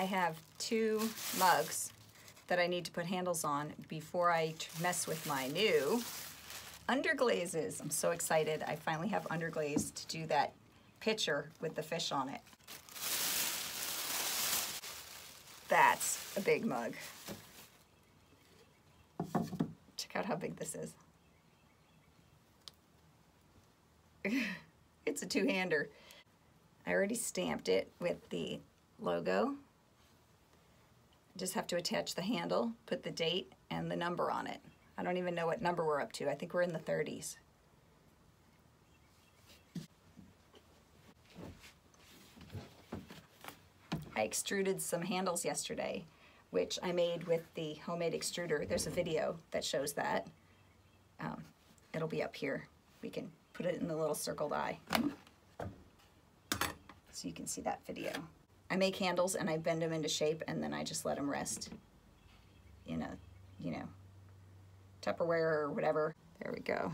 I have two mugs that I need to put handles on before I mess with my new underglazes. I'm so excited. I finally have underglaze to do that pitcher with the fish on it. That's a big mug. Check out how big this is. it's a two-hander. I already stamped it with the logo. Just have to attach the handle, put the date and the number on it. I don't even know what number we're up to. I think we're in the 30s. I extruded some handles yesterday, which I made with the homemade extruder. There's a video that shows that. Um, it'll be up here. We can put it in the little circled eye. So you can see that video. I make handles and I bend them into shape and then I just let them rest in a, you know, Tupperware or whatever. There we go.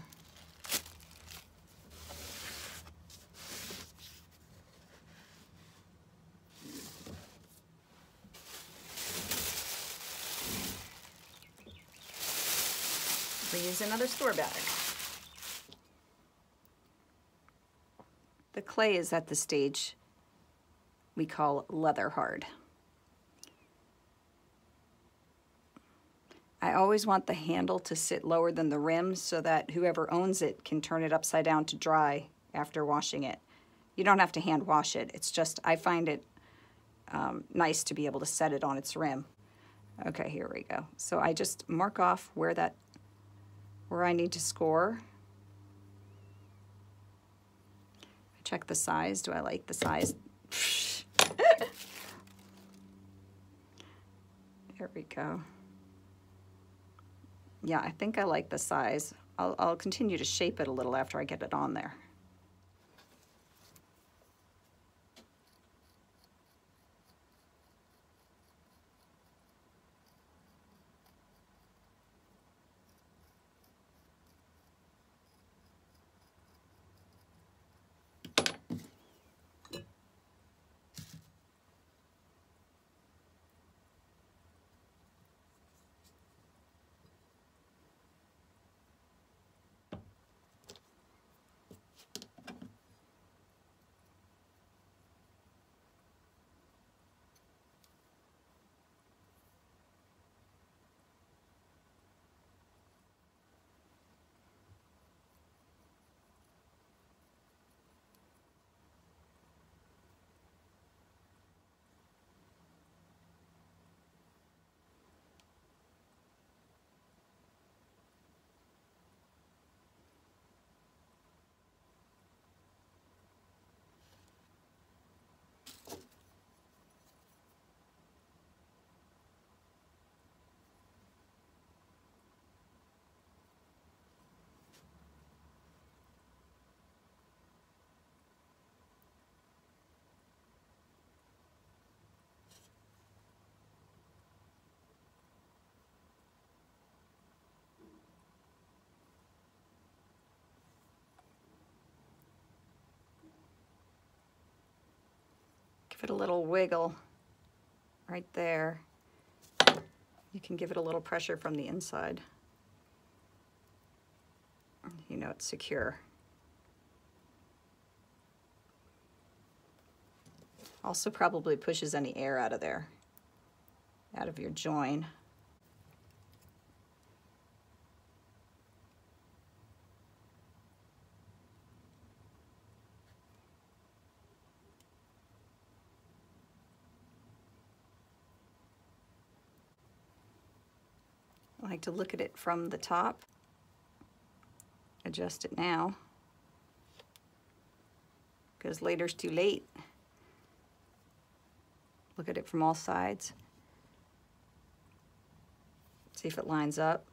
Reuse another store bag. The clay is at the stage we call leather hard. I always want the handle to sit lower than the rim so that whoever owns it can turn it upside down to dry after washing it. You don't have to hand wash it. It's just, I find it um, nice to be able to set it on its rim. Okay, here we go. So I just mark off where that, where I need to score. I check the size. Do I like the size? There we go. Yeah, I think I like the size. I'll, I'll continue to shape it a little after I get it on there. Give it a little wiggle right there. You can give it a little pressure from the inside. You know it's secure. Also probably pushes any air out of there, out of your join. Like to look at it from the top. Adjust it now, because later's too late. Look at it from all sides. See if it lines up.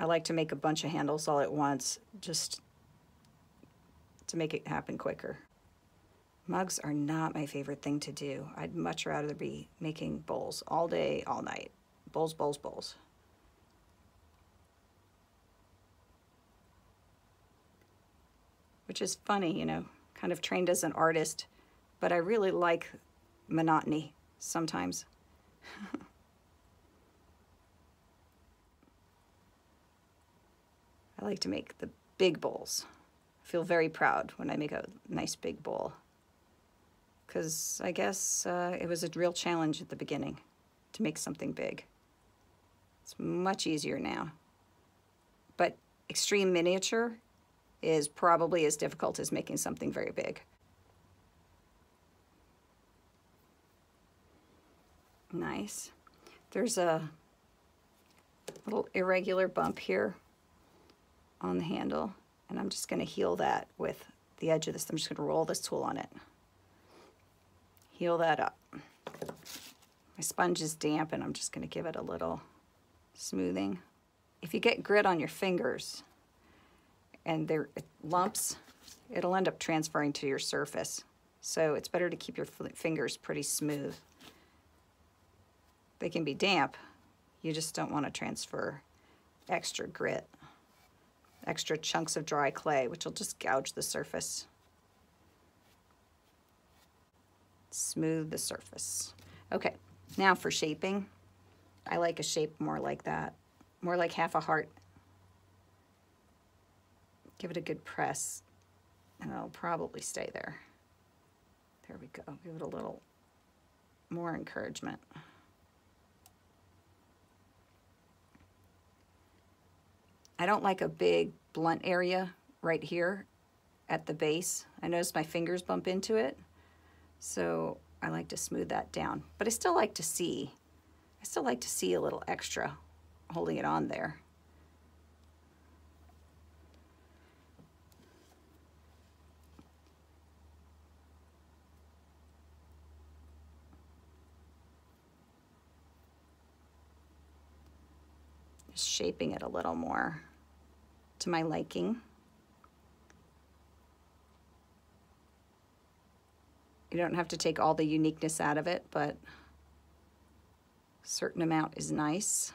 I like to make a bunch of handles all at once, just to make it happen quicker. Mugs are not my favorite thing to do. I'd much rather be making bowls all day, all night. Bowls, bowls, bowls. which is funny, you know, kind of trained as an artist, but I really like monotony sometimes. I like to make the big bowls. I feel very proud when I make a nice big bowl. Because I guess uh, it was a real challenge at the beginning to make something big. It's much easier now. But extreme miniature is probably as difficult as making something very big. Nice. There's a little irregular bump here on the handle and I'm just going to heal that with the edge of this. I'm just going to roll this tool on it. Heal that up. My sponge is damp and I'm just going to give it a little smoothing. If you get grit on your fingers and they're uh, lumps, it'll end up transferring to your surface. So it's better to keep your fingers pretty smooth. They can be damp. You just don't want to transfer extra grit, extra chunks of dry clay, which will just gouge the surface. Smooth the surface. Okay, now for shaping. I like a shape more like that, more like half a heart. Give it a good press and it'll probably stay there. There we go. Give it a little more encouragement. I don't like a big blunt area right here at the base. I notice my fingers bump into it, so I like to smooth that down. But I still like to see, I still like to see a little extra holding it on there. Just shaping it a little more to my liking. You don't have to take all the uniqueness out of it, but a certain amount is nice.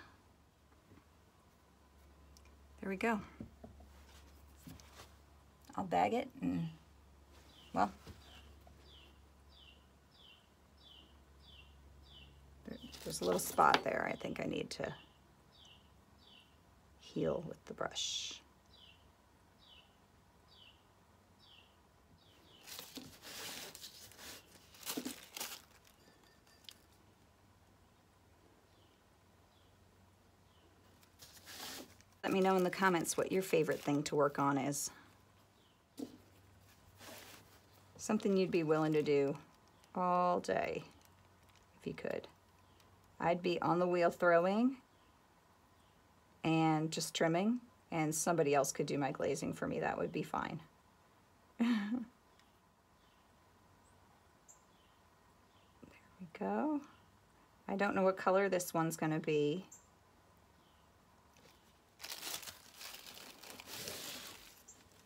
There we go. I'll bag it and, well, there's a little spot there I think I need to heal with the brush. Let me know in the comments what your favorite thing to work on is. Something you'd be willing to do all day if you could. I'd be on the wheel throwing and just trimming and somebody else could do my glazing for me. That would be fine. there we go. I don't know what color this one's going to be.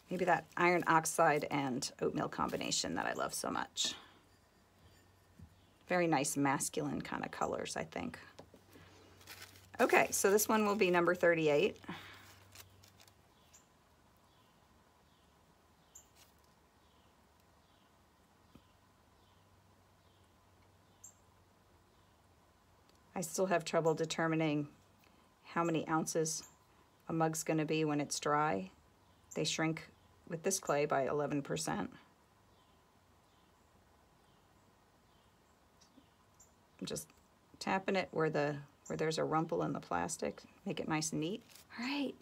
Maybe that iron oxide and oatmeal combination that I love so much. Very nice masculine kind of colors, I think. Okay, so this one will be number 38. I still have trouble determining how many ounces a mug's going to be when it's dry. They shrink with this clay by 11%. I'm just tapping it where the where there's a rumple in the plastic, make it nice and neat. All right.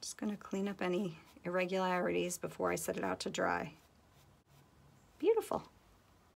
Just gonna clean up any irregularities before I set it out to dry.